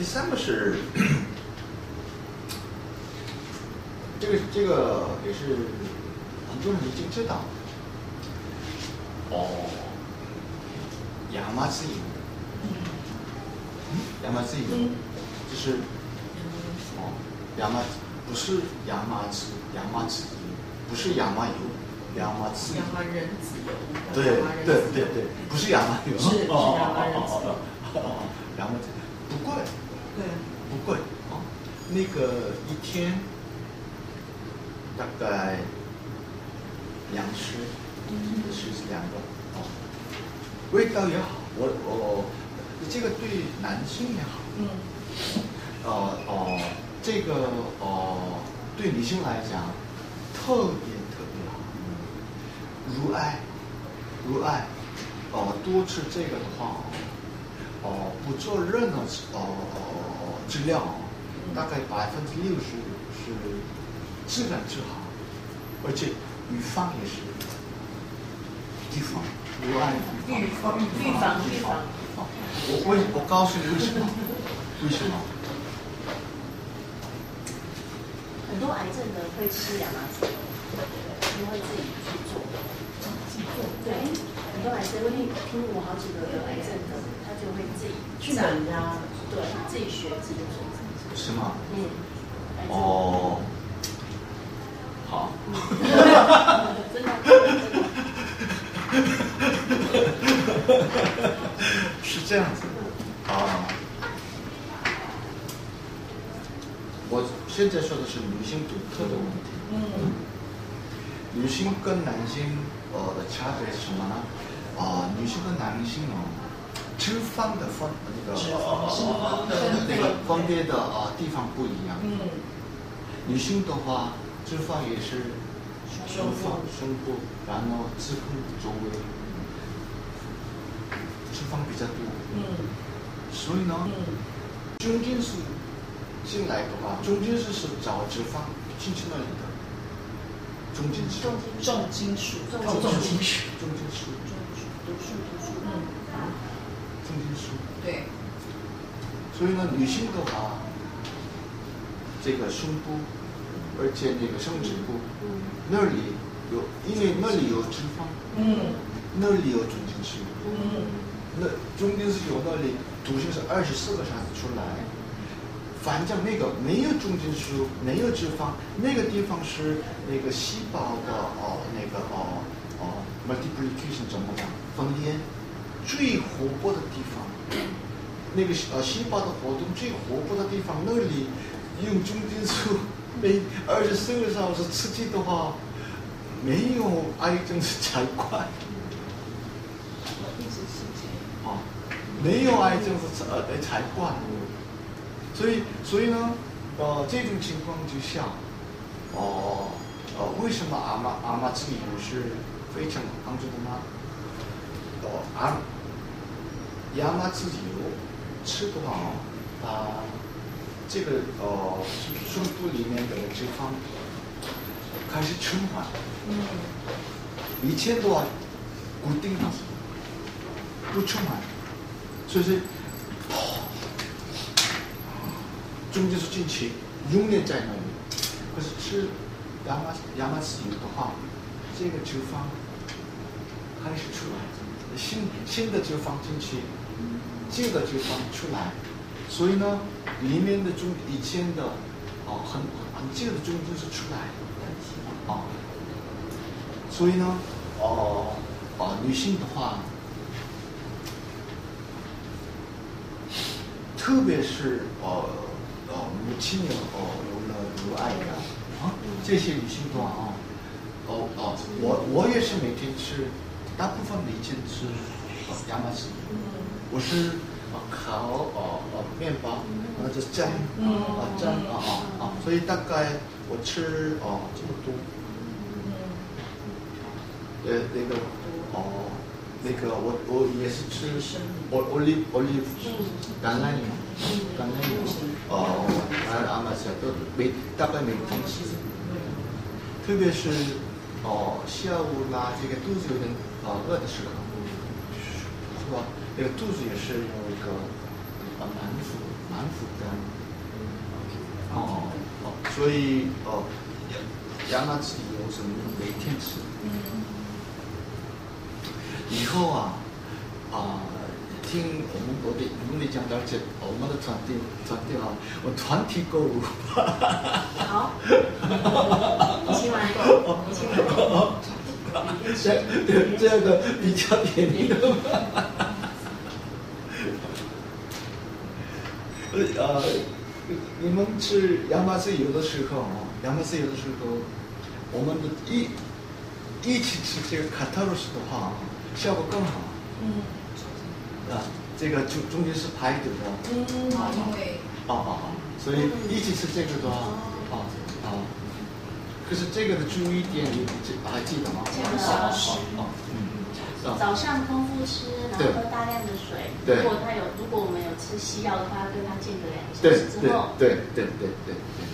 第三个是，这个这个也是很多人已经知道，哦，亚麻籽油，亚麻籽油。嗯。就是哦，亚麻不是亚麻籽，亚麻籽油不是亚麻油，亚麻籽油。亚。麻仁籽油，对对对对，不是亚麻油，是亚麻仁籽油。哦哦哦哦 亚麻籽不贵对，不贵哦，那个一天大概两吃，是两个哦，味道也好，我我这个对男性也好，嗯。呃哦、这个哦、对女性来讲特别特别好。嗯、如爱如爱，哦，多吃这个的话，哦，不做任何哦哦治疗，大概百分之六十是自然治好，而且预防也是预防，乳癌预防预防预防，哦我为我告诉你为什么？为什么？很多癌症的会吃亚麻籽油，他们会自己去做。对，很多癌症，因为听我好几个有癌症的，他就会自己去买斩压，对，自己学自己做。是吗？嗯，哦，好。是这样子的啊。我现在说的是女性独特的问题。嗯女性跟男性呃的差别是什么呢？啊、女性跟男性哦，脂肪的分那个脂肪的呃那个分别的啊、地方不一样。嗯，女性的话，脂肪也是胸部部、胸部，然后子宫周围脂肪比较多。嗯所以呢，嗯中间是进来的话，中间是是找脂肪进去那里的，重金属。重金属，重重金属。重金属，中间是毒素毒素。嗯，重金属，对，所以呢，女性的话，这个胸部，而且那个生殖部嗯。那里有，因为那里有脂肪，嗯。那里有重金属，嗯。那重金属有那里毒性是二十四个小时出来。反正那个没有重金属，没有脂肪，那个地方是那个细胞的哦，那个哦哦 multiplication 怎么讲？分裂最活泼的地方，那个呃细胞的活动最活泼的地方，那里用重金属每二十四个小时刺激的话，没有癌症是才怪。没有癌症是才呃才怪。所以所以呢，呃这种情况之下，哦呃为什么阿妈阿妈籽油是非常帮助的吗？哦阿亚麻籽油吃的话哦，啊这个呃胸部里面的脂肪开始循环，嗯以前的话固定的。不充满，所以中间是进去，永远在那里。可是吃亚麻亚麻籽油的话，这个脂肪还是出来，新新的脂肪进去，旧的脂肪出来，所以呢，里面的中以前的哦很很旧的中间是出来。啊，所以呢，哦、哦、女性的话，特别是呃呃母亲有哦有了有爱的。啊，这些女性的话啊，哦哦，我我也是每天吃，大部分每天吃呃亚麻籽油，我是呃烤哦哦面包或者蘸啊蘸啊啊啊，所以大概我吃哦这么多。呃，那个哦，那个我我也是吃我我 olive olive 橄榄油，橄榄油。哦，还有阿玛斯都每大概每天吃，特别是哦下午啦，这个肚子有点啊饿的时候，是吧？那个肚子也是有一个啊满腹满负担。哦哦，所以哦，亚麻籽油什么每天吃。以后啊啊，听我们国的我们的讲，而且我们的团队团队啊，我团体购物。好，一起买购，一起买购。这这这个比较便宜。呃，你们吃亚麻籽油的时候啊，亚麻籽油的时候，我们的一一起吃这个卡塔罗斯的话，效果更好。嗯，啊，这个中中间是排毒的。嗯，因为哦哦哦，所以一起吃这个的话，哦哦。可是这个的注意点，你记还记得吗？这个哦，嗯，啊，早上空腹吃，然后喝大量的水。对如果他有，如果我们有吃西药的话，跟他间隔两个小时之后，对对对对对对。